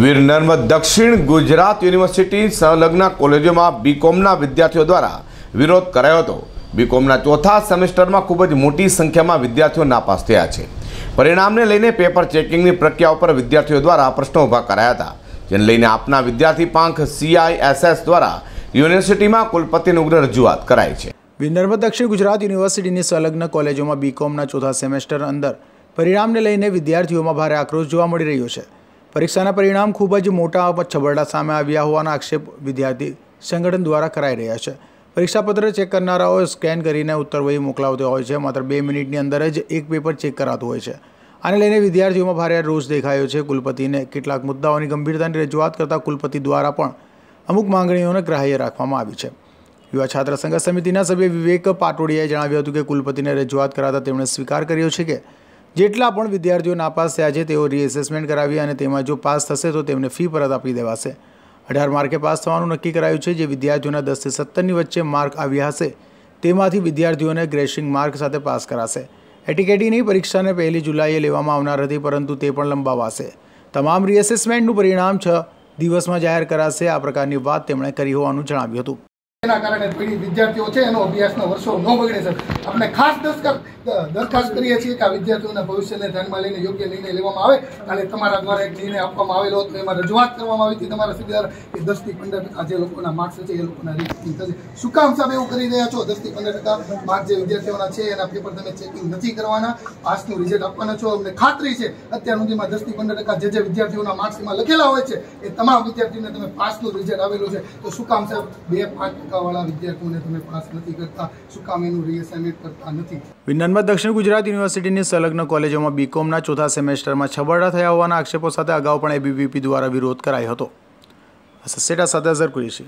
વીર નર્મદ દક્ષિણ ગુજરાત યુનિવર્સિટી સંલગ્ન કોલેજોમાં બીકોમના વિદ્યાર્થીઓ દ્વારા વિરોધ કરાયો હતો. બીકોમના ચોથા સેમેસ્ટરમાં ખૂબ જ મોટી સંખ્યામાં વિદ્યાર્થીઓ નાપાસ થયા છે. પરિણામને લઈને પેપર ચેકિંગની પ્રક્રિયા ઉપર વિદ્યાર્થીઓ દ્વારા પ્રશ્નો ઊભા કરાયા હતા. જેને લઈને આપના વિદ્યાર્થી પાંખ સીઆઈએસએસ દ્વારા યુનિવર્સિટીમાં કુલપતિની ઉગ્ર રજૂઆત કરાઈ છે. વિનર્મદ દક્ષિણ ગુજરાત યુનિવર્સિટીની સંલગ્ન કોલેજોમાં બીકોમના ચોથા સેમેસ્ટર અંદર પરિણામને લઈને વિદ્યાર્થીઓમાં ભારે આક્રોશ જોવા મળી રહ્યો છે. પરીક્ષાના પરિણામ ખૂબ જ મોટા છબરડા સામે આવ્યા હોવાના આક્ષેપ વિદ્યાર્થી સંગઠન દ્વારા કરાઈ રહ્યા છે. પરીક્ષાપત્ર ચેક કરનારાઓ સ્કેન કરીને ઉત્તર વહી મોકલાવતા હોય છે. માત્ર બે મિનિટની અંદર જ એક પેપર ચેક કરાતું હોય છે. આને લઈને વિદ્યાર્થીઓમાં ભારે રોષ દેખાયો છે. કુલપતિને કેટલાક મુદ્દાઓની ગંભીરતાની રજૂઆત કરતા કુલપતિ દ્વારા પણ અમુક માંગણીઓને ગ્રાહ્ય રાખવામાં આવી છે. યુવા છાત્ર સંઘ સમિતિના સભ્ય વિવેક પાટોડિયાએ જણાવ્યું હતું કે કુલપતિને રજૂઆત કરાતા તેમણે સ્વીકાર કર્યો છે કે જેટલા પણ વિદ્યાર્થીઓ નાપાસ થયા છે, તેઓ રીએસેસમેન્ટ કરાવી અને તેમાં જો પાસ થશે, તો તેમને ફી પરત આપી દેવાશે. અઢાર માર્કે પાસ થવાનું નક્કી કરાયું છે, જે વિદ્યાર્થીઓના દસથી સત્તરની વચ્ચે માર્ક આવ્યા હશે, તેમાંથી વિદ્યાર્થીઓને ગ્રેસિંગ માર્ક સાથે પાસ કરાશે. એટીકેટીની પરીક્ષાને પહેલી જુલાઈએ લેવામાં આવનાર હતી, પરંતુ તે પણ લંબાવાશે. તમામ રીએસેસમેન્ટનું પરિણામ છ દિવસમાં જાહેર કરાશે, આ પ્રકારની વાત તેમણે કરી હોવાનું જણાવ્યું હતું. એના કારણે પીડિત વિદ્યાર્થીઓ છે, એનો અભ્યાસના વર્ષો ન બગડે સર આપણે ખાસ દરખાસ્ત કરીએ છીએ કે આ વિદ્યાર્થીઓના ભવિષ્યને ધ્યાનમાં લઈને યોગ્ય નિર્ણય લેવામાં આવે. અને તમારા દ્વારા એક નિર્ણય આપવામાં આવેલો હતો. એમાં રજૂઆત કરવામાં આવી હતી તમારા સીધા કે દસથી પંદર ટકા જે લોકોના માર્ક્સ છે, એ લોકોના રીચેકિંગ થશે. શું કામ સાહેબ એવું કરી રહ્યા છો? દસથી પંદર ટકા માર્ક જે વિદ્યાર્થીઓના છે, એના પેપર તમે ચેકિંગ નથી કરવાના. પાસનું રિઝલ્ટ આપવાના છો. અમને ખાતરી છે. અત્યાર સુધીમાં દસથી પંદર ટકા જે જે વિદ્યાર્થીઓના માર્ક્સ એમાં લખેલા હોય છે, એ તમામ વિદ્યાર્થીઓને તમે પાસનું રિઝલ્ટ આવેલું છે. તો શું કામ સાહેબ? બે, પાંચ ટકાવાળા વિદ્યાર્થીઓને તમે પાસ નથી કરતા શું કામ એનું રીએસાઇનમેન્ટ કરતા નથી. વિજ્ઞાનમાં દક્ષિણ ગુજરાત યુનિવર્સિટીની સંલગ્ન કોલેજોમાં બીકોમના ચોથા સેમેસ્ટરમાં છબરડા થયા હોવાના આક્ષેપો સાથે અગાઉ પણ એબીવીપી દ્વારા વિરોધ કરાયો હતો. સસેટા સાથે અઝર કુરેશી.